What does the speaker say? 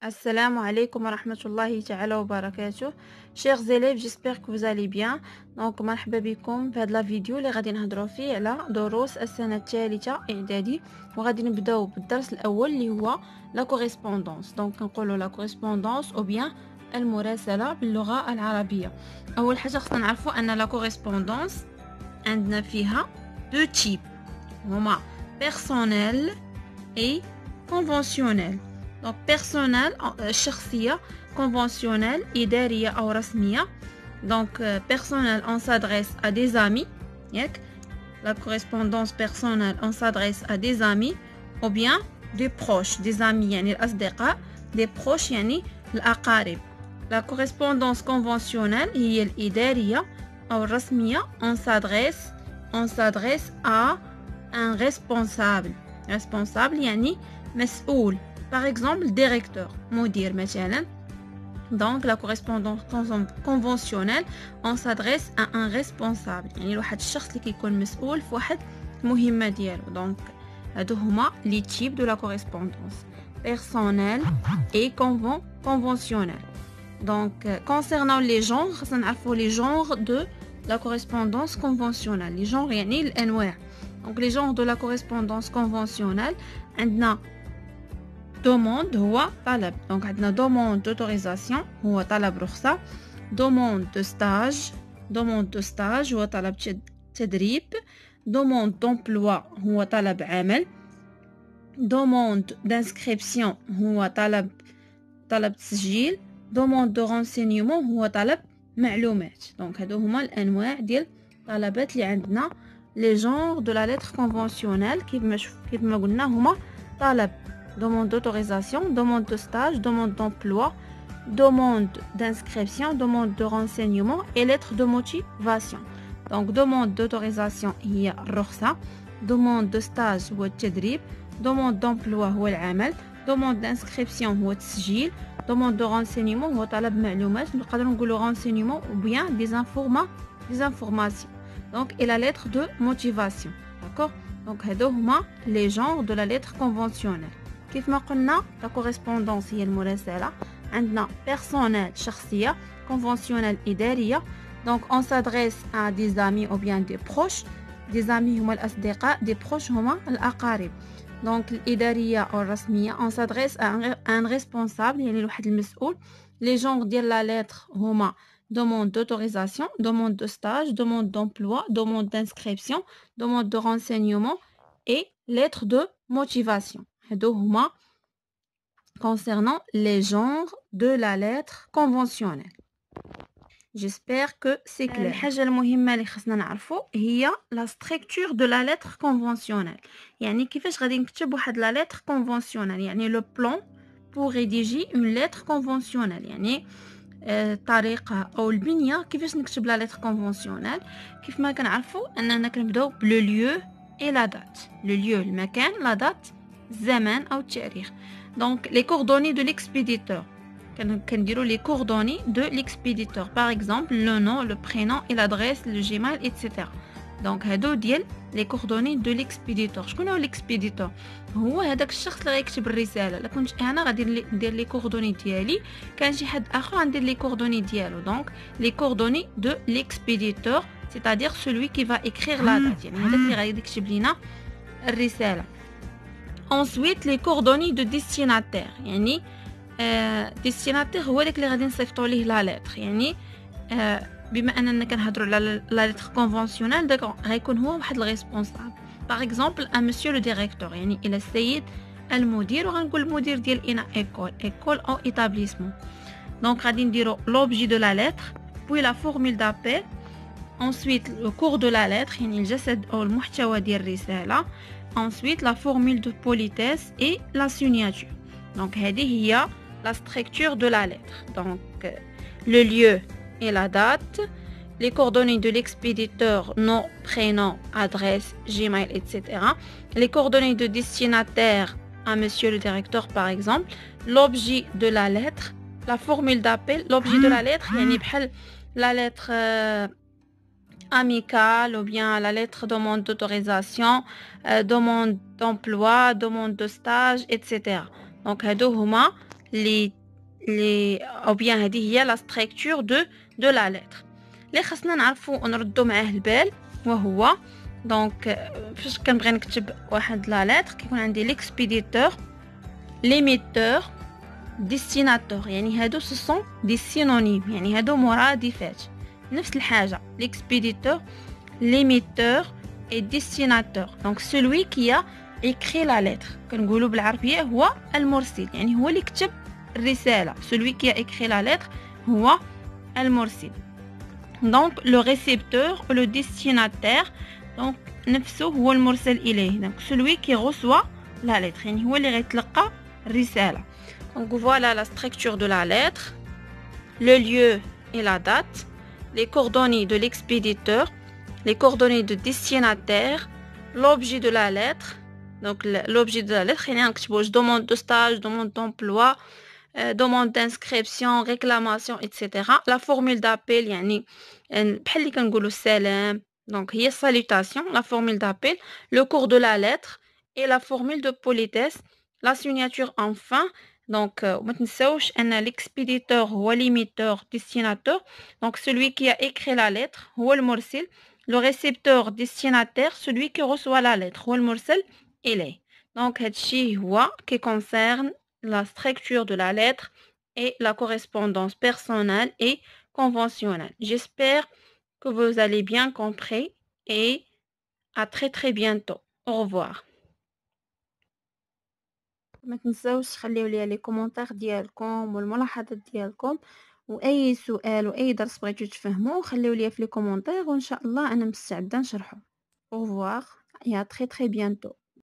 Wa rahmatullahi ta'ala wa barakatuh. Chers élèves, j'espère que vous allez bien. Donc مرحبا بكم في هذه لا فيديو اللي غادي نهضروا فيه على دروس السنة الثالثة إعدادي وغادي نبداو بالدرس الأول اللي هو لا كوريسبوندونس دونك نقولوا لا كوريسبوندونس أو بيان المراسلة باللغة العربية أول حاجة خصنا نعرفوا أن لا كوريسبوندونس عندنا فيها دو تيب هما بيرسونيل اي كونفونسيونيل دونك بيرسونيل شخصية conventionnelle إدارية أو رسمية donc personnel on s'adresse à des amis ياك la correspondance personnelle on s'adresse à des amis ou bien des proches des amis يعني الأصدقاء des proches يعني الأقارب la correspondance conventionnelle هي الإدارية أو الرسمية on s'adresse on s'adresse à un responsable responsable يعني مسؤول par exemple directeur مدير مثلا donc la correspondance conventionnelle on s'adresse à un responsable يعني لواحد الشخص اللي كيكون مسؤول في واحد المهمه ديالو دونك هادو هما لي تيب دو لا كوريسبوندونس personnel et conventionnel donc concernant les genres خاصنا نعرفوا les genres de la correspondance conventionnelle les genres يعني الانواع donc les genres de la correspondance conventionnelle عندنا demande هو طلب دونك عندنا demande d'autorisation. هو طلب رخصة demande de stage. Demande de stage هو طلب تدريب demande d'emploi هو طلب عمل demande d'inscription هو طلب طلب تسجيل demande de renseignement هو طلب معلومات دونك هادو هما الانواع ديال الطلبات اللي عندنا لي جونر دو لا لتر كونفونسيونيل كيف ما قلنا هما طلب demande d'autorisation, demande de stage, demande d'emploi, demande d'inscription, demande de renseignement et lettre de motivation. Donc demande d'autorisation هي الرخصة demande de stage هو التدريب demande d'emploi هو العمل demande d'inscription هو التسجيل demande de renseignement هو طلب معلومات نقدروا نقولوا renseignement ou bien des informa des informations donc et la lettre de motivation d'accord donc هادو هما les genres de la lettre conventionnelle كيف ما قلنا لا كوريسبوندونس هي المراسله عندنا بيرسونيل شخصيه كونفونسيونيل اداريه دونك اون سادريس ا دي زامي او بيان دي بروش دي زامي هما الاصدقاء دي بروش هما الاقارب دونك الاداريه او الرسميه اون سادريس ان ريسبونسابل يعني الواحد المسؤول لي جونغ ديال لا لتر هما demande d'autorisation, demande de stage, demande d'emploi, demande d'inscription, demande de renseignement et lettre de motivation. concernant les genres de la lettre conventionnelle j'espère que c'est clair الحاجه المهمه اللي خصنا نعرفو هي la structure de la lettre conventionnelle يعني كيفاش غادي نكتب واحد la lettre conventionnelle يعني le plan pour rédiger une lettre conventionnelle يعني الطريقه او البنيه كيفاش نكتب لا lettre conventionnelle كيف ما كنعرفوا اننا كنبداو بلو lieu et la date le lieu المكان la date الزمان او التاريخ دونك لي كوردوني دو ليكسبيديتور كنديرو لي كوردوني دو ليكسبيديتور باغ اكزومبل لو نو لو برينون اي لادريس لو جيميل ايتترا دونك هادو ديال لي كوردوني دو ليكسبيديتور شكون هو ليكسبيديتور هو هذاك الشخص اللي غيكتب الرساله الا كنت انا غادي ندير لي كوردوني ديالي كان شي حد اخر غندير لي كوردوني ديالو دونك لي كوردوني دو ليكسبيديتور c'est-à-dire celui qui va écrire la date يعني هذاك اللي غادي يكتب لينا الرساله ensuite les coordonnées de destinataire يعني آه destinataire هو داك اللي غادي نصيفطوا ليه لا لتر يعني آه بما اننا كنهضروا على لا لتر كونفونسيونيل داك غيكون هو واحد الريسبونسابل باغ اكزومبل ان مسيو لو ديريكتور يعني الى السيد المدير وغنقول المدير ديال انا ايكول ايكول او ايتابليسمون دونك غادي نديرو لوبجي دو لا لتر بوي لا فورمول دابيل ensuite le cours de la lettre يعني الجسد او المحتوى ديال الرساله ensuite la formule de politesse et la signature. Donc, il y a la structure de la lettre. Donc, le lieu et la date, les coordonnées de l'expéditeur, nom, prénom, adresse, Gmail, etc. Les coordonnées de destinataire à monsieur le directeur, par exemple. L'objet de la lettre, la formule d'appel, l'objet de la lettre, il y a la lettre euh, amicale ou bien la lettre demande d'autorisation, euh, demande d'emploi, demande de stage, etc. Donc, هادو هما لي لي او بيان هذه هي لا ستركتور دو دو لا لتر اللي خاصنا نعرفو ونردو معاه البال وهو دونك فاش كنبغي نكتب واحد لا لتر كيكون عندي ليكسبيديتور ليميتور ديستيناتور يعني هادو سو دي سينونيم يعني هادو مرادفات نفس الحاجه ليكسبيديتور ليميتور اي ديستيناتور دونك سولوي كي écrit la lettre كنقولوا بالعربيه هو المرسل يعني هو اللي كتب الرساله celui qui a écrit la lettre هو المرسل donc le récepteur ou le destinataire donc نفسه هو المرسل إليه donc celui qui reçoit la lettre يعني هو اللي غيتلقى الرسالة donc voilà la structure de la lettre le lieu et la date les coordonnées de l'expéditeur, les coordonnées de destinataire, l'objet de la lettre. Donc l'objet de la lettre, il y a une demande de stage, demande d'emploi, euh, demande d'inscription, réclamation, etc. La formule d'appel, il y a donc il y a salutation, la formule d'appel, le cours de la lettre et la formule de politesse, la signature enfin, donc, on euh, l'expéditeur ou l'émetteur destinataire. Donc, celui qui a écrit la lettre ou le morceau. Le récepteur destinataire, celui qui reçoit la lettre ou le morceau, il est. Donc, c'est qui concerne la structure de la lettre et la correspondance personnelle et conventionnelle. J'espère que vous allez bien compris et à très très bientôt. Au revoir. ما تنساوش تخليو لي لي كومونتير ديالكم والملاحظات ديالكم وأي سؤال وأي درس بغيتو تفهموه خليو لي في لي كومونتير وإن شاء الله أنا مستعدة نشرحه et à très très bientôt.